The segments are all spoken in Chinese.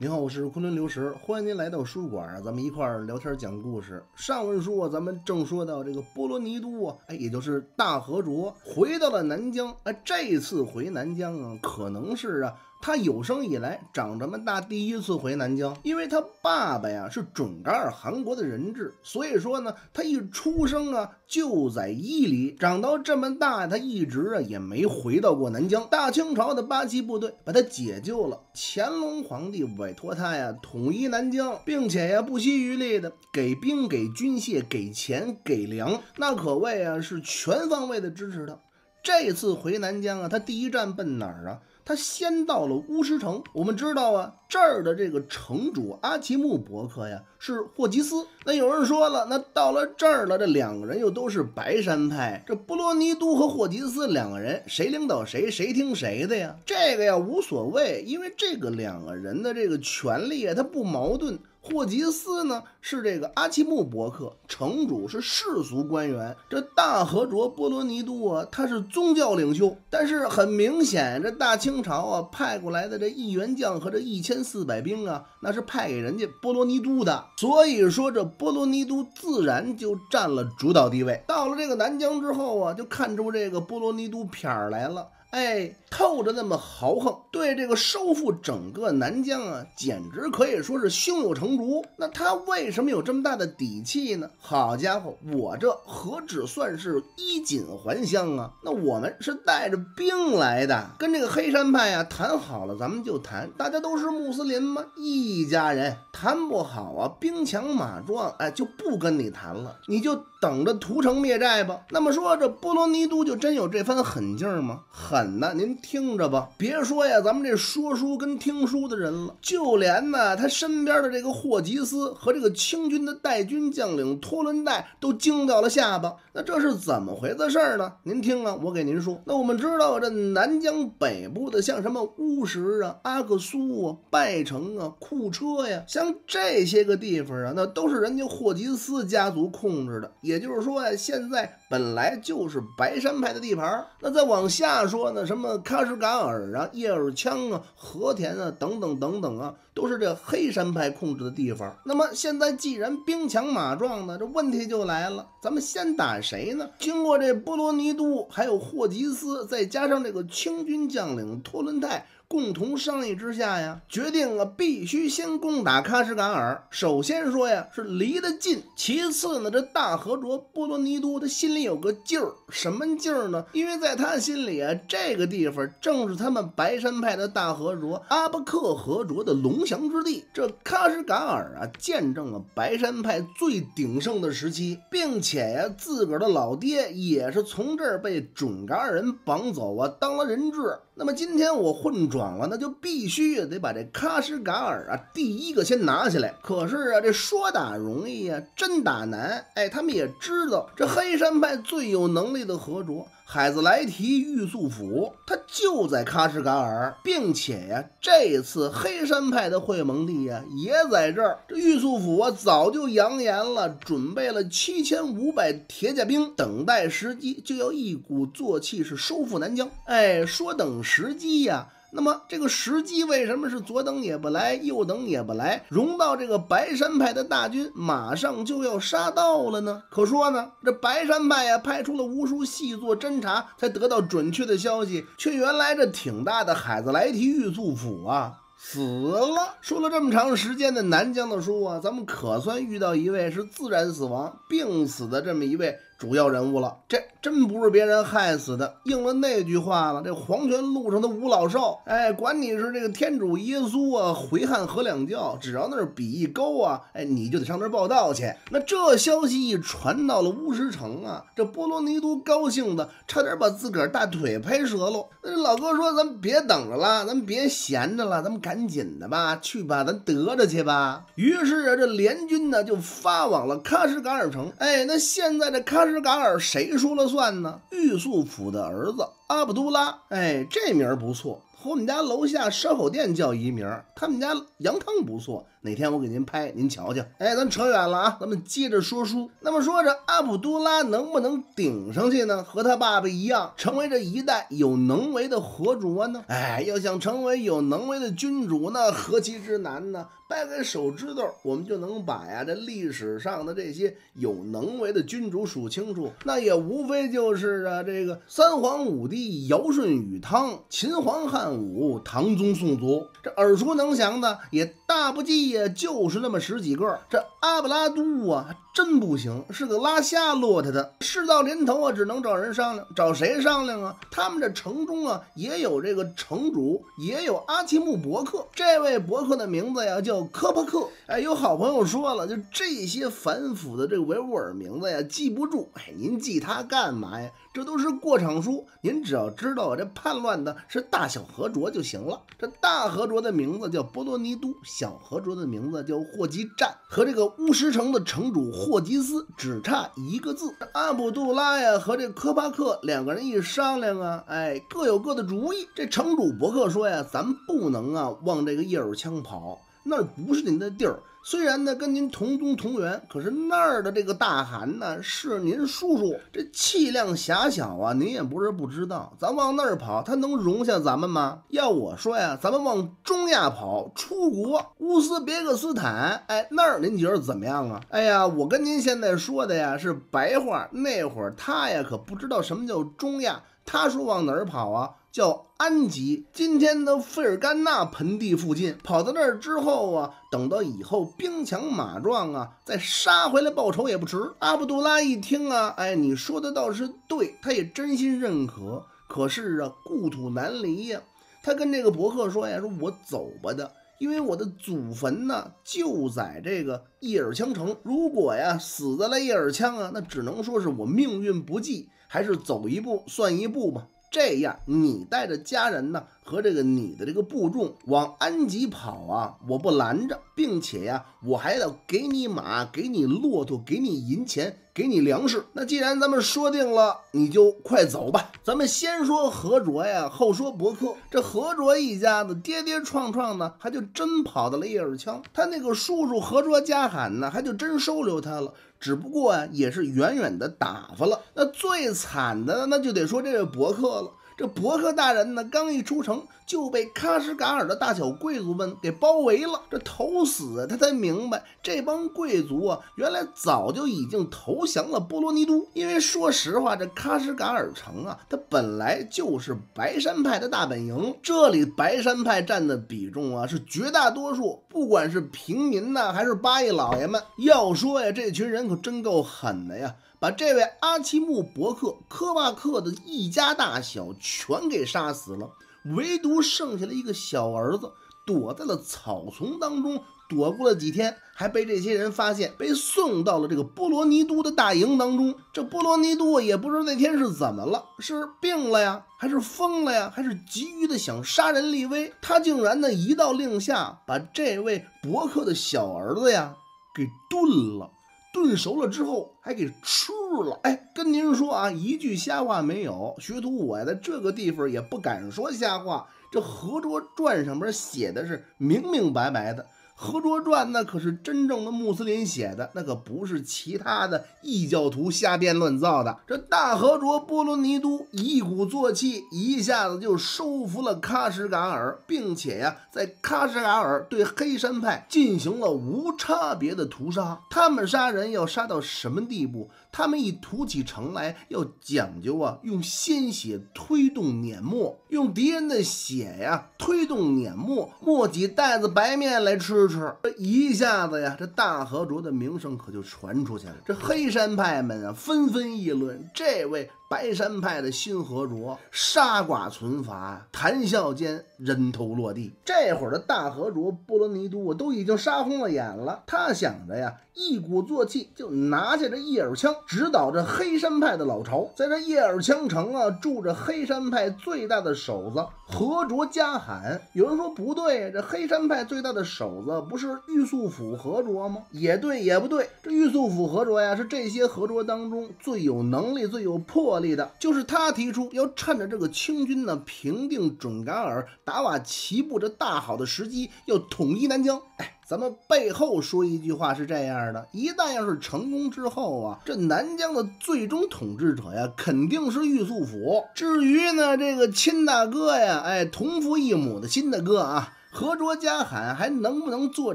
您好，我是昆仑刘石，欢迎您来到书馆啊，咱们一块儿聊天讲故事。上文书啊，咱们正说到这个波罗尼都啊，哎，也就是大和卓回到了南疆。哎，这次回南疆啊，可能是啊。他有生以来长这么大第一次回南疆，因为他爸爸呀是准噶尔汗国的人质，所以说呢，他一出生啊就在伊犁，长到这么大，他一直啊也没回到过南疆。大清朝的八旗部队把他解救了，乾隆皇帝委托他呀统一南疆，并且呀不惜余力的给兵、给军械、给钱、给粮，那可谓啊是全方位的支持他。这次回南疆啊，他第一站奔哪儿啊？他先到了巫师城，我们知道啊，这儿的这个城主阿奇木伯克呀是霍吉斯。那有人说了，那到了这儿了，这两个人又都是白山派，这布罗尼都和霍吉斯两个人谁领导谁，谁听谁的呀？这个呀无所谓，因为这个两个人的这个权利啊，他不矛盾。霍吉斯呢是这个阿奇木伯克，城主是世俗官员。这大和卓波罗尼都啊，他是宗教领袖。但是很明显，这大清朝啊派过来的这一员将和这一千四百兵啊，那是派给人家波罗尼都的。所以说，这波罗尼都自然就占了主导地位。到了这个南疆之后啊，就看出这个波罗尼都片儿来了。哎，透着那么豪横，对这个收复整个南疆啊，简直可以说是胸有成竹。那他为什么有这么大的底气呢？好家伙，我这何止算是衣锦还乡啊？那我们是带着兵来的，跟这个黑山派呀谈好了，咱们就谈。大家都是穆斯林吗？一家人，谈不好啊，兵强马壮，哎，就不跟你谈了，你就等着屠城灭寨吧。那么说，这波罗尼都就真有这番狠劲儿吗？狠呢，您听着吧，别说呀，咱们这说书跟听书的人了，就连呢他身边的这个霍吉斯和这个清军的带军将领托伦代都惊掉了下巴。那这是怎么回事儿呢？您听啊，我给您说。那我们知道这南疆北部的，像什么乌什啊、阿克苏啊、拜城啊、库车呀，像这些个地方啊，那都是人家霍吉斯家族控制的。也就是说呀，现在本来就是白山派的地盘。那再往下说。那什么喀什噶尔啊、叶尔羌啊、和田啊等等等等啊，都是这黑山派控制的地方。那么现在既然兵强马壮呢，这问题就来了，咱们先打谁呢？经过这波罗尼都，还有霍吉斯，再加上这个清军将领托伦泰。共同商议之下呀，决定啊，必须先攻打喀什噶尔。首先说呀，是离得近；其次呢，这大和卓波罗尼都他心里有个劲儿，什么劲儿呢？因为在他心里啊，这个地方正是他们白山派的大和卓阿巴克和卓的龙翔之地。这喀什噶尔啊，见证了白山派最鼎盛的时期，并且呀，自个儿的老爹也是从这儿被准噶尔人绑走啊，当了人质。那么今天我混爽了，那就必须得把这喀什噶尔啊第一个先拿下来。可是啊，这说打容易呀，真打难。哎，他们也知道这黑山派最有能力的合卓。海子莱提玉素府，他就在喀什噶尔，并且呀，这次黑山派的会盟地呀也在这儿。这玉素府啊，早就扬言了，准备了七千五百铁甲兵，等待时机，就要一鼓作气是收复南疆。哎，说等时机呀。那么这个时机为什么是左等也不来，右等也不来？容到这个白山派的大军马上就要杀到了呢？可说呢，这白山派呀派出了无数细作侦察，才得到准确的消息，却原来这挺大的海子来提玉素府啊死了。说了这么长时间的南疆的书啊，咱们可算遇到一位是自然死亡、病死的这么一位。主要人物了，这真不是别人害死的，应了那句话了。这黄泉路上的吴老少，哎，管你是这个天主耶稣啊，回汉河两教，只要那是比一勾啊，哎，你就得上那儿报道去。那这消息一传到了乌石城啊，这波罗尼都高兴的差点把自个儿大腿拍折喽。那老哥说：“咱别等着了，咱别闲着了，咱们赶紧的吧，去吧，咱得着去吧。”于是啊，这联军呢就发往了喀什噶尔城。哎，那现在这喀。什噶尔谁说了算呢？玉素甫的儿子阿卜杜拉，哎，这名儿不错。和我们家楼下烧烤店叫一名，他们家羊汤不错。哪天我给您拍，您瞧瞧。哎，咱扯远了啊，咱们接着说书。那么说这阿卜杜拉能不能顶上去呢？和他爸爸一样，成为这一代有能为的活主呢？哎，要想成为有能为的君主，那何其之难呢？掰开手指头，我们就能把呀这历史上的这些有能为的君主数清楚。那也无非就是啊，这个三皇五帝尧舜禹汤，秦皇汉武唐宗宋祖，这耳熟能详的也大不济呀，就是那么十几个。这阿布拉都啊。真不行，是个拉瞎骆驼的。事到临头啊，只能找人商量。找谁商量啊？他们这城中啊，也有这个城主，也有阿奇木伯克。这位伯克的名字呀，叫科帕克。哎，有好朋友说了，就这些反腐的这维吾尔名字呀，记不住。哎，您记他干嘛呀？这都是过场书，您只要知道这叛乱的是大小和卓就行了。这大和卓的名字叫波罗尼都，小河卓的名字叫霍吉战，和这个乌石城的城主霍吉斯只差一个字。阿卜杜拉呀和这科巴克两个人一商量啊，哎，各有各的主意。这城主伯克说呀，咱不能啊往这个叶尔羌跑，那不是您的地儿。虽然呢跟您同宗同源，可是那儿的这个大汗呢是您叔叔，这气量狭小啊，您也不是不知道。咱往那儿跑，他能容下咱们吗？要我说呀，咱们往中亚跑，出国乌兹别克斯坦，哎，那儿您觉得怎么样啊？哎呀，我跟您现在说的呀是白话，那会儿他呀可不知道什么叫中亚，他说往哪儿跑啊？叫安吉，今天的费尔干纳盆地附近，跑到那儿之后啊，等到以后兵强马壮啊，再杀回来报仇也不迟。阿卜杜拉一听啊，哎，你说的倒是对，他也真心认可。可是啊，故土难离呀，他跟这个伯克说呀，说我走吧的，因为我的祖坟呢就在这个叶尔羌城，如果呀死在了叶尔羌啊，那只能说是我命运不济，还是走一步算一步吧。这样，你带着家人呢，和这个你的这个部众往安吉跑啊，我不拦着，并且呀，我还要给你马，给你骆驼，给你银钱，给你粮食。那既然咱们说定了，你就快走吧。咱们先说何卓呀，后说伯克。这何卓一家子跌跌撞撞呢，还就真跑到了叶尔羌。他那个叔叔何卓加罕呢，还就真收留他了。只不过啊，也是远远的打发了。那最惨的，那就得说这位伯克了。这伯克大人呢，刚一出城就被喀什噶尔的大小贵族们给包围了。这头死，他才明白这帮贵族啊，原来早就已经投降了波罗尼都。因为说实话，这喀什噶尔城啊，它本来就是白山派的大本营，这里白山派占的比重啊是绝大多数。不管是平民呢，还是八义老爷们，要说呀，这群人可真够狠的呀。把这位阿奇木伯克科瓦克的一家大小全给杀死了，唯独剩下了一个小儿子，躲在了草丛当中。躲过了几天，还被这些人发现，被送到了这个波罗尼都的大营当中。这波罗尼都也不知道那天是怎么了，是病了呀，还是疯了呀，还是急于的想杀人立威？他竟然呢一道令下，把这位伯克的小儿子呀给炖了。炖熟了之后还给吃了，哎，跟您说啊，一句瞎话没有。学徒我，在这个地方也不敢说瞎话。这《合卓传》上边写的是明明白白的。《何卓传》那可是真正的穆斯林写的，那可不是其他的异教徒瞎编乱造的。这大和卓波罗尼都一鼓作气，一下子就收服了喀什噶尔，并且呀，在喀什噶尔对黑山派进行了无差别的屠杀。他们杀人要杀到什么地步？他们一屠起城来，要讲究啊，用鲜血推动碾磨，用敌人的血呀推动碾磨，磨几袋子白面来吃吃。一下子呀，这大和卓的名声可就传出去了。这黑山派们啊，纷纷议论这位。白山派的新和卓杀剐存伐，谈笑间人头落地。这会儿的大和卓波罗尼都都已经杀红了眼了。他想着呀，一鼓作气就拿下这叶尔羌，指导着黑山派的老巢。在这叶尔羌城啊，住着黑山派最大的首子和卓加罕。有人说不对，这黑山派最大的首子不是玉素府和卓吗？也对，也不对。这玉素府和卓呀，是这些和卓当中最有能力、最有魄。力的就是他提出要趁着这个清军呢平定准噶尔，达瓦齐布这大好的时机，要统一南疆。哎。咱们背后说一句话是这样的：一旦要是成功之后啊，这南疆的最终统治者呀，肯定是玉素甫。至于呢，这个亲大哥呀，哎，同父异母的亲大哥啊。何卓加罕还能不能做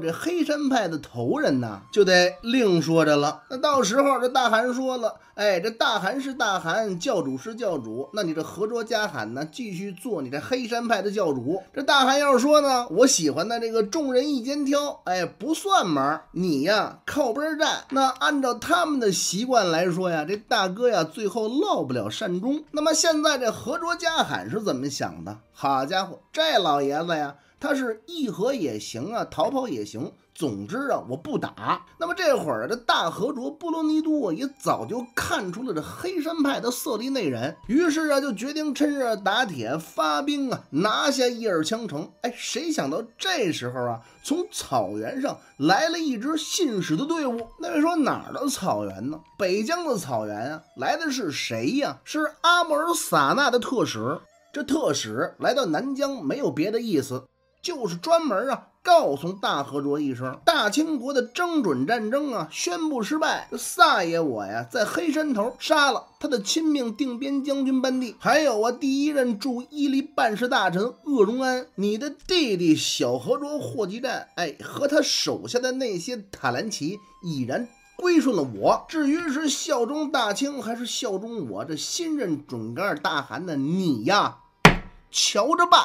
这黑山派的头人呢？就得另说着了。那到时候这大汗说了，哎，这大汗是大汗，教主是教主，那你这何卓加罕呢，继续做你这黑山派的教主。这大汗要是说呢，我喜欢的这个众人一肩挑，哎，不算门，你呀靠边站。那按照他们的习惯来说呀，这大哥呀最后落不了善终。那么现在这何卓加罕是怎么想的？好家伙，这老爷子呀！他是议和也行啊，逃跑也行，总之啊，我不打。那么这会儿这大和卓波罗尼多也早就看出了这黑山派的色厉内荏，于是啊，就决定趁热打铁，发兵啊，拿下伊尔羌城。哎，谁想到这时候啊，从草原上来了一支信使的队伍。那位说哪儿的草原呢？北疆的草原啊，来的是谁呀？是阿穆尔撒纳的特使。这特使来到南疆，没有别的意思。就是专门啊，告诉大和卓一声，大清国的征准战争啊，宣布失败。萨爷我呀，在黑山头杀了他的亲命定边将军班第，还有啊，第一任驻伊犁办事大臣鄂荣安，你的弟弟小和卓霍吉战，哎，和他手下的那些塔兰奇已然归顺了我。至于是效忠大清还是效忠我这新任准噶尔大汗呢？你呀，瞧着办。